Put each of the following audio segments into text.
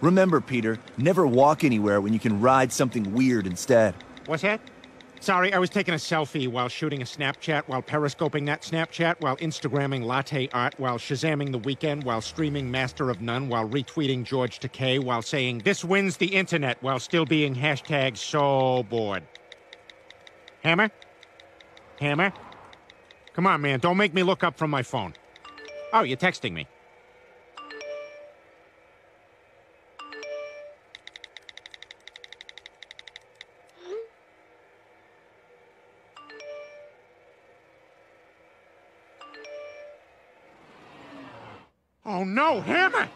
Remember, Peter, never walk anywhere when you can ride something weird instead. What's that? Sorry, I was taking a selfie while shooting a Snapchat, while periscoping that Snapchat, while Instagramming latte art, while shazamming the Weeknd, while streaming Master of None, while retweeting George Takei, while saying this wins the internet, while still being hashtag so bored. Hammer? Hammer? Come on, man, don't make me look up from my phone. Oh, you're texting me. Oh no, Hammer!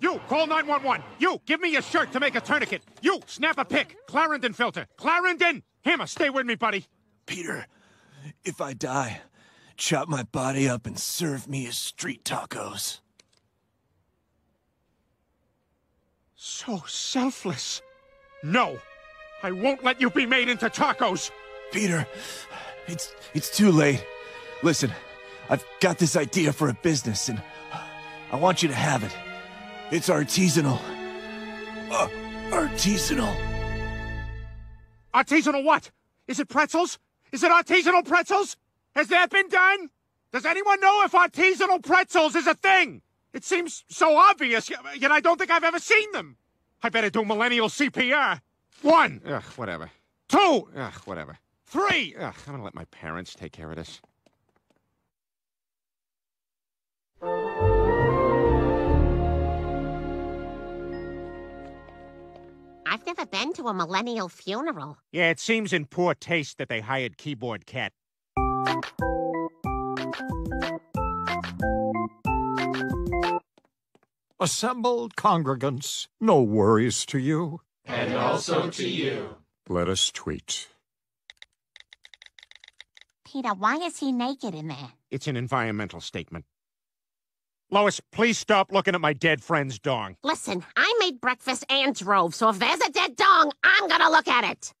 You, call 911. You, give me your shirt to make a tourniquet. You, snap a pic. Clarendon filter. Clarendon! Hammer, stay with me, buddy. Peter, if I die, chop my body up and serve me as street tacos. So selfless. No, I won't let you be made into tacos. Peter, it's it's too late. Listen, I've got this idea for a business, and I want you to have it. It's artisanal. Uh, artisanal. Artisanal what? Is it pretzels? Is it artisanal pretzels? Has that been done? Does anyone know if artisanal pretzels is a thing? It seems so obvious, yet I don't think I've ever seen them. I better do millennial CPR. One. Ugh, whatever. Two. Ugh, whatever. Three. Ugh, I'm gonna let my parents take care of this. I've never been to a millennial funeral. Yeah, it seems in poor taste that they hired Keyboard Cat. Assembled congregants, no worries to you. And also to you. Let us tweet. Peter, why is he naked in there? It's an environmental statement. Lois, please stop looking at my dead friend's dong. Listen, I made breakfast and drove, so if there's a dead dong, I'm gonna look at it.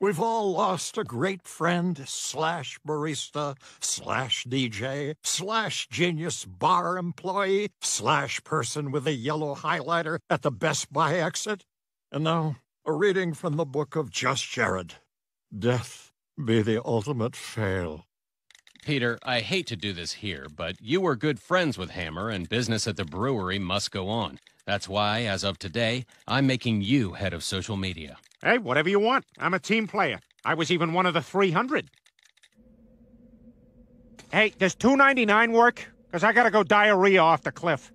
We've all lost a great friend, slash barista, slash DJ, slash genius bar employee, slash person with a yellow highlighter at the Best Buy exit. And now, a reading from the book of Just Jared. Death be the ultimate fail. Peter, I hate to do this here, but you were good friends with Hammer, and business at the brewery must go on. That's why, as of today, I'm making you head of social media. Hey, whatever you want. I'm a team player. I was even one of the 300. Hey, does 299 work? Because I gotta go diarrhea off the cliff.